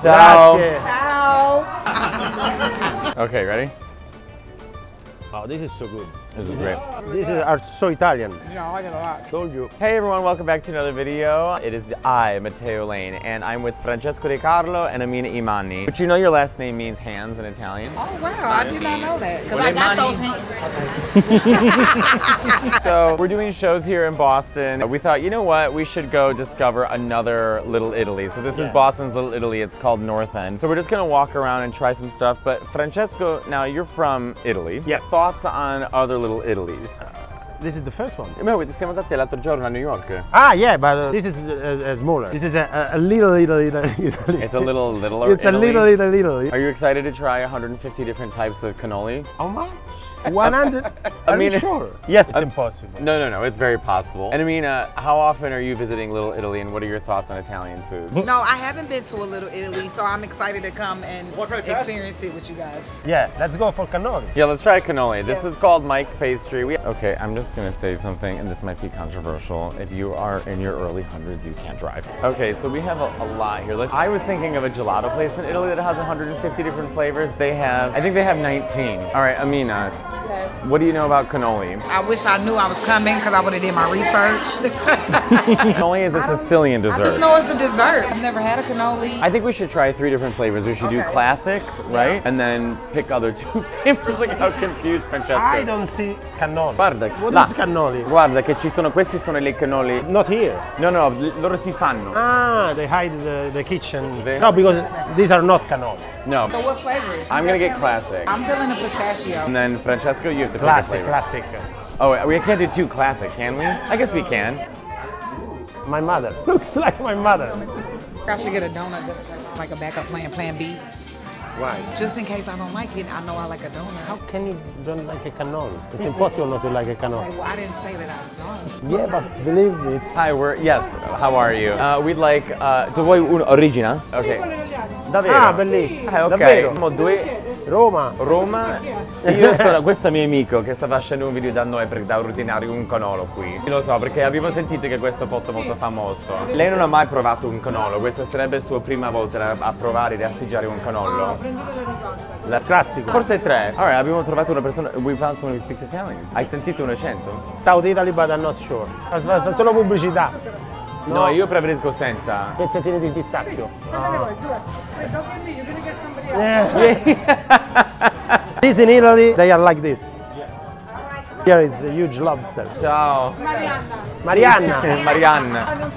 Ciao. Grazie. Ciao. Okay, ready? Oh, this is so good. This is great. This is are so Italian. Yeah, I like it a lot. Told you. Hey everyone, welcome back to another video. It is I, Matteo Lane, and I'm with Francesco De Carlo and Amina Imani. But you know your last name means hands in Italian? Oh wow, I did not know that. Because I got those hands. So we're doing shows here in Boston. We thought, you know what, we should go discover another Little Italy. So this is Boston's Little Italy. It's called North End. So we're just gonna walk around and try some stuff. But Francesco, now you're from Italy. Yeah. Thoughts on other Little Italies? This is the first one. Ma siamo andati l'altro giorno a New York. Ah, yeah, but uh, this is uh, uh, smaller. This is a, a, a little, little, little, Italy. It's a little littler. It's a little, little, little. Are you excited to try 150 different types of cannoli? How much? 100? I Are mean, you sure? Yes. It's impossible. No, no, no. It's very possible. And Amina, uh, how often are you visiting Little Italy, and what are your thoughts on Italian food? No, I haven't been to a Little Italy, so I'm excited to come and experience it with you guys. Yeah, let's go for cannoli. Yeah, let's try cannoli. This Yes. is called Mike's Pastry. We, okay, I'm just gonna say something, and this might be controversial. If you are in your early hundreds, you can't drive. Okay, so we have a, a lot here. Let's, I was thinking of a gelato place in Italy that has 150 different flavors. They have, I think they have 19. All right, Amina, Yes. what do you know about cannoli? I wish I knew I was coming because I would have did my research. Cannoli is a Sicilian dessert. I just dessert. know it's a dessert. I've never had a cannoli. I think we should try three different flavors. We should do Okay. classic, right? And then pick other two flavors. Look how confused Francesco I don't see cannoli. Guarda, What là. is cannoli? Guarda che ci sono, questi sono le cannoli. Not here. No, no, l- loro si fanno. Ah, they hide the, the kitchen. They- No, because these are not cannoli. No, So what flavor is? I'm gonna get classic. I'm feeling a pistachio. And then Francesco, you have to pick a Classic, classic. Oh, we can't do two classic, can we? I guess we can. My mother. Looks like my mother. I should get a donut just like a backup plan, plan B. Why? Just in case I don't like it, I know I like a donut. How can you don't like a cannoli? It's impossible not to like a cannoli. Well, I didn't say that I don't. Yeah, but believe me, it's Hi, we're, yes, how are you? Uh, we'd like, uh, tu vuoi un original? Okay. Davvero? Ah, bellissimo. Ah, ok. Davvero? Mo due, Roma. Roma. Io sono, questo è mio amico che sta facendo un video da noi per da ordinare un canolo qui. Lo so perché avevo sentito che questo posto è molto famoso. Lei non ha mai provato un canolo, questa sarebbe la sua prima volta a provare ed assaggiare un canolo. La- Classico. Forse tre. Alright, abbiamo trovato una persona. We found someone who speaks Italian. Hai sentito un accento? South Italy, but I'm not sure. Fa solo pubblicità. No, io preferisco senza. Pezzettini di pistacchio. Yeah. this in Italy, they are like this. Here is a huge lobster. Ciao. Marianna. Marianna.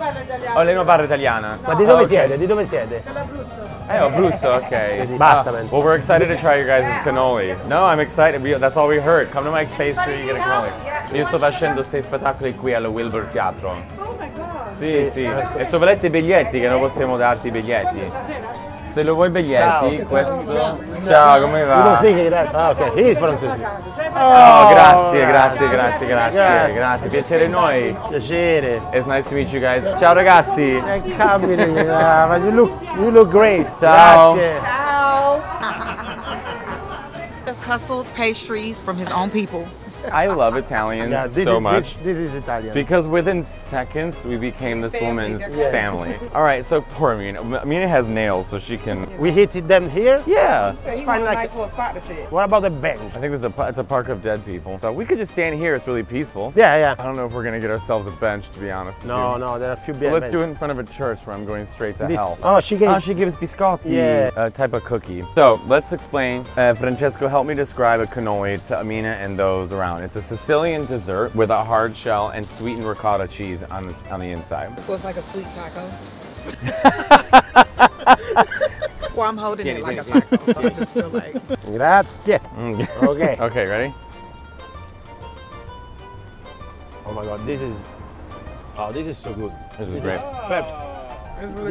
Oh, lei non parla italiana. Ma di dove Ok. siete? Di dove siete? Eh, Abruzzo, ok. Basta, Uh, penso. well, we're excited to try your guys' cannoli. No, I'm excited. We, that's all we heard. Come to Mike's Pastry, you get a cannoli. Io sto facendo sei spettacoli qui allo Wilbur Teatro. Sì, sì. E se volete i biglietti, che non possiamo darti i biglietti. Se lo vuoi biglietti, Ciao. questo. Ciao, come You don't va? speak Italian? Ah, ok. He is francese. Oh, grazie, grazie, grazie, grazie, Grazie. grazie. Piacere noi. Piacere. It's nice to meet you guys. Ciao ragazzi. Eh, Capiti, ah, ma you look, you look great. Ciao. Grazie. Ciao. Just hustled pastries from his own people. I love Italians Yeah, this so is, much. This, this is Italian. Because within seconds we became this woman's Yeah. family. All right, so poor Amina. Amina has nails, so she can. we hit them here. Yeah, He find want a like- nice little spot to sit. What about the bench? I think there's a it's a park of dead people. So we could just stand here. It's really peaceful. Yeah, yeah. I don't know if we're gonna get ourselves a bench, to be honest. with No, no, there are a few But bench. let's do it in front of a church where I'm going straight to This, hell. oh, she gave. Oh, she gives biscotti. Yeah. A type of cookie. So let's explain. Uh, Francesco, help me describe a cannoli to Amina and those around. It's a Sicilian dessert with a hard shell and sweetened ricotta cheese on on the inside. So it's like a sweet taco. well, I'm holding it like a taco, so I just feel like. Grazie. Mm. Okay. okay, ready? Oh my God, this is. Oh, this is so good. This is great.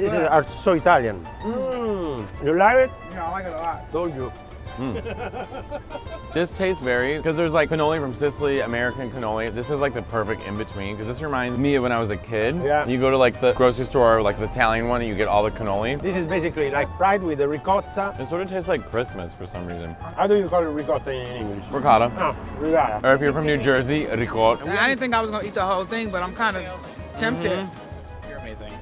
This is are so Italian. Mm. You like it? Yeah, I like it a lot. Told you. This tastes very because there's like cannoli from Sicily, American cannoli. This is like the perfect in between because this reminds me of when I was a kid. Yeah. You go to like the grocery store, like the Italian one, and you get all the cannoli. This is basically like fried with the ricotta. It sort of tastes like Christmas for some reason. How do you call it ricotta in English? Ricotta. Ah, ricotta. Or if you're from New Jersey, ricotta. I didn't think I was gonna eat the whole thing, but I'm kind of tempted. You're amazing.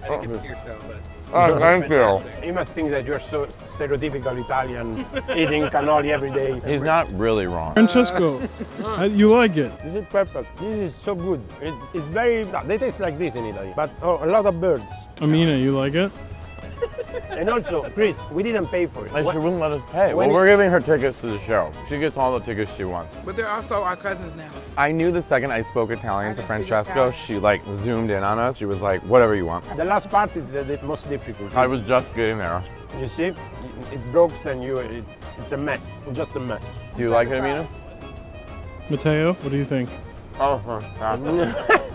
I didn't get to see your show, but Oh, thank you. You must think that you're so stereotypical Italian, eating cannoli every day. He's not really wrong. Francesco, uh, you like it? This is perfect. This is so good. It's, it's very. They taste like this in Italy, but oh, a lot of birds. Amina, you like it? And also, Chris, we didn't pay for it. And What- she wouldn't let us pay. When Well, we're giving her tickets to the show. She gets all the tickets she wants. But they're also our cousins now. I knew the second I spoke Italian to I just speak Francesco, Italian. she like zoomed in on us. She was like, whatever you want. The last part is the, the most difficult. I was just getting there. You see, it, it breaks and you, it, it's a mess, just a mess. Do you like it, Amina? Matteo, what do you think? Oh, fantastic.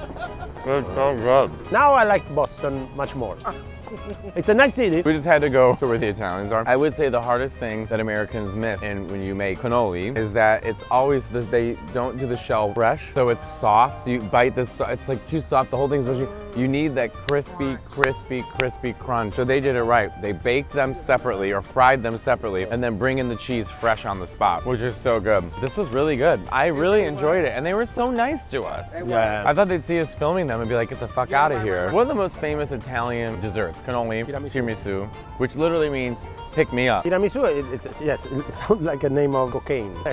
It's so good. Now I like Boston much more. Ah. it's a nice city. We just had to go to where the Italians are. I would say the hardest thing that Americans miss in when you make cannoli is that it's always that they don't do the shell fresh, so it's soft. So you bite this, it's like too soft. The whole thing's mushy. You need that crispy, crispy, crispy crunch. So they did it right. They baked them separately or fried them separately, and then bring in the cheese fresh on the spot, which is so good. This was really good. I really enjoyed it, and they were so nice to us. Yeah. I thought they'd see us filming them and be like, get the fuck out of here. One of the most famous Italian desserts, cannoli, tiramisu, which literally means pick me up. Tiramisu, it, it's yes, it sounds like a name of cocaine.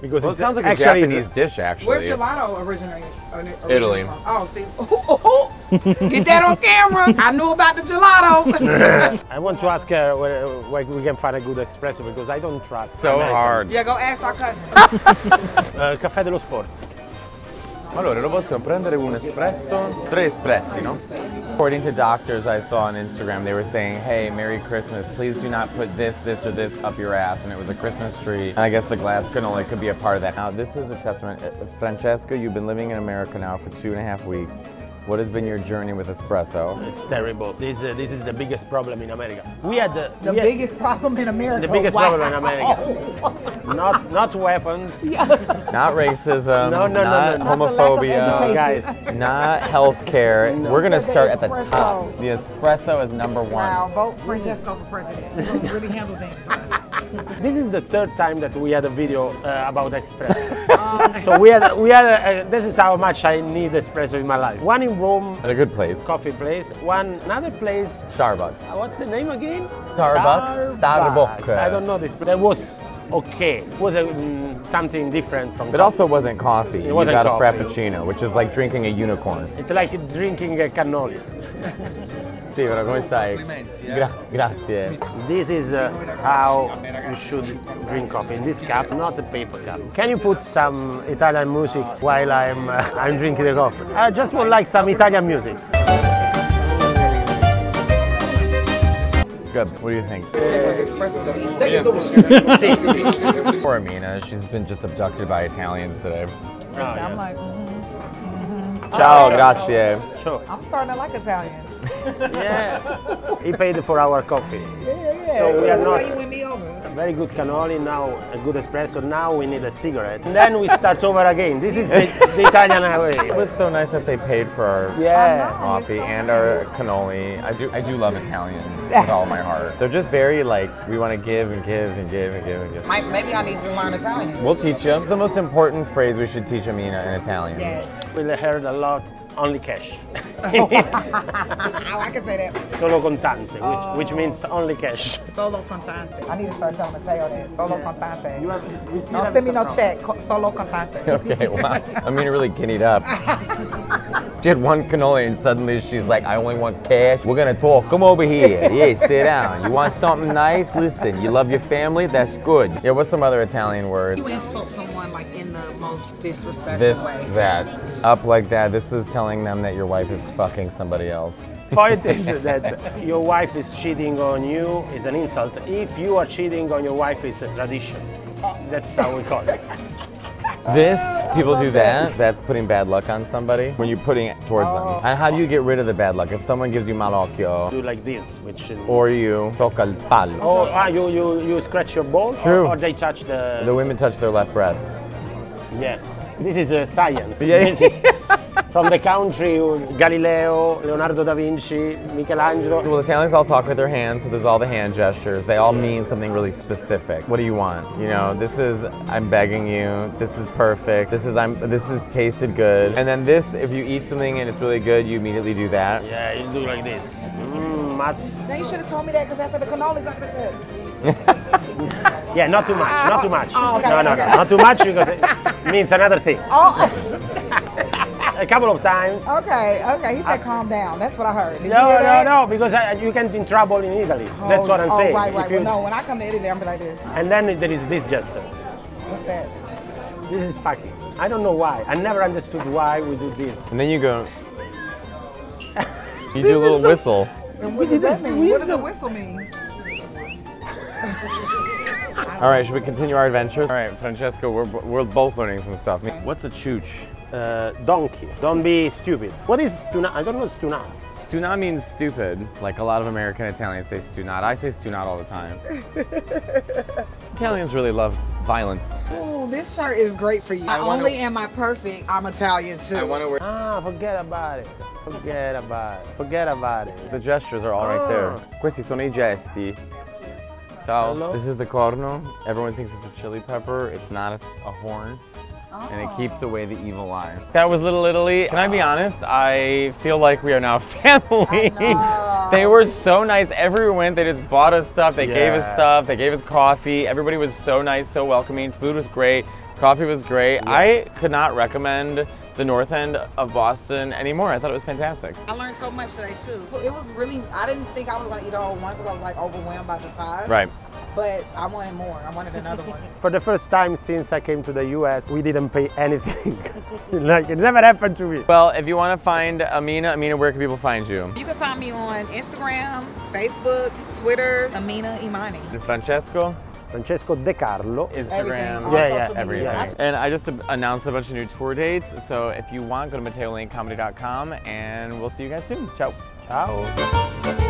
because Well, it sounds like a actually Japanese dish, actually. Where's actually. gelato originate? originate oh, Italy. from? Oh, see. Oh, oh, Get that on camera. I knew about the gelato. I want to ask her where, where we can find a good espresso because I don't trust. So Americans. hard. yeah, go ask our cousin. Uh, Caffè dello Sport. Allora, lo possiamo prendere un espresso? Tre espressi, no? According to doctors I saw on Instagram, they were saying, hey, Merry Christmas, please do not put this, this, or this up your ass. And it was a Christmas tree. And I guess the glass cannoli could be a part of that. Now, this is a testament. Uh, Francesco, you've been living in America now for two and a half weeks. What has been your journey with espresso? It's terrible. This, uh, this is the biggest problem in America. We had The we had- biggest problem in America. the biggest Wow. problem in America. not not weapons. Not racism, No, no, no, not no, no. homophobia, Guys, not healthcare. We're gonna start at the top. The espresso is number one. Wow, vote Francesco for president. He's gonna really handle things for us. this is the third time that we had a video uh, about espresso. so we had we had a, a- this is how much I need espresso in my life. One in Rome, At a good place. coffee place. One another place. Starbucks. uh, What's the name again? Starbucks? Starbucks. I don't know this, but it was okay. It was a, mm, something different from. But also wasn't coffee. It wasn't you got a frappuccino, which is like drinking a unicorn. It's like drinking a cannoli. Sì, però come stai? Gra- grazie. This is uh, how you should drink coffee in this cup, not a paper cup. Can you put some Italian music while I'm uh, I'm drinking the coffee? I just would like some Italian music. Good. What do you think? See, Poor Amina. She's been just abducted by Italians today. I'm like, mhm. Ciao, grazie. sure. I'm starting to like Italian. Yeah. He paid for our coffee. Yeah, yeah. So we are not- why you win me over. A very good cannoli, now a good espresso. Now we need a cigarette. And then we start over again. This is the, the Italian It was so nice that they paid for our Yeah. coffee and our cannoli. I do I do love Italians with all my heart. They're just very like we want to give and give and give and give and give. Might, maybe I need to learn Italian. We'll teach them. It's the most important phrase we should teach Amina in Italian. Yes. We heard a lot only cash. oh, I can say that. Solo contante, which, oh. which means only cash. Solo contante. I need to start telling Matteo that. Solo contante. You have, we still Don't send me no some- check. Solo contante. Okay, wow. Amina really guineaed up. She had one cannoli and suddenly she's like, I only want cash. We're gonna talk. Come over here. Yeah, sit down. You want something nice? Listen, you love your family? That's good. Yeah, what's some other Italian word? You insult someone disrespectful This, way. that. Up like that. This is telling them that your wife is fucking somebody else. Point is that your wife is cheating on you is an insult. If you are cheating on your wife, it's a tradition. That's how we call it. This, people do that. That's putting bad luck on somebody when you're putting it towards them. And how do you get rid of the bad luck? If someone gives you malocchio, Do like this, which is. or you tocca il palo. Oh, ah, you, you, you scratch your balls? True. Or, or they touch the. The women touch their left breast. Yeah. This is uh, science. Yeah. This is from the country, uh, Galileo, Leonardo da Vinci, Michelangelo. Well, the Italians all talk with their hands, so there's all the hand gestures. They all mean something really specific. What do you want? You know, this is I'm begging you. This is perfect. This is I'm. This is tasted good. And then this, if you eat something and it's really good, you immediately do that. Yeah, you do like this. Mm. much. Now you should have told me that because after the cannolis, I could have said. Yeah, not too much. Not too much. Oh, okay, no, no, okay. no, not too much because it means another thing. Oh, A couple of times. okay, okay. He said uh, calm down. That's what I heard. Did you No, hear no, that? no, because I, you get in trouble in Italy. Oh, that's Oh, what I'm oh, saying. right, right. you- Well, no, when I come to Italy, I'm like this. And then there is this gesture. What's that? This is fucking. I don't know why. I never understood why we do this. And then you go. You do a little so- whistle. And what does that This mean? What does a whistle. whistle mean? All right, should we continue our adventures? All right, Francesco, we're, we're both learning some stuff. What's a chooch? Uh, donkey. Don't be stupid. What is stuna? I don't know stuna. Stunat means stupid. Like a lot of American Italians say stunat. I say stunat all the time. Italians really love violence. Ooh, this shirt is great for you. Not wanna- only am I perfect, I'm Italian too. I want to wear. Ah, forget about it. Forget about it. Forget about it. The gestures are all right there. Ah. Questi sono i gesti. Ciao. Hello. This is the corno. Everyone thinks it's a chili pepper. It's not. It's a horn. And it keeps oh. away the evil eye. That was Little Italy. Can I be honest? I feel like we are now family. know. they were so nice. Everywhere we went, they just bought us stuff. They gave us stuff. They gave us coffee. Everybody was so nice, so welcoming. Food was great. Coffee was great. I could not recommend the North End of Boston anymore. I thought it was fantastic. I learned so much today too. It was really. I didn't think I was gonna eat a whole one because I was like overwhelmed by the time. Right. But I wanted more. I wanted another one. For the first time since I came to the US, we didn't pay anything. like it never happened to me. Well, if you want to find Amina, Amina, where can people find you? You can find me on Instagram, Facebook, Twitter, Amina Imani. Francesco, Francesco De Carlo. Instagram, all Yeah, yeah, everything. media. And I just announced a bunch of new tour dates. So if you want, go to MatteoLaneComedy.com and we'll see you guys soon. Ciao. Ciao.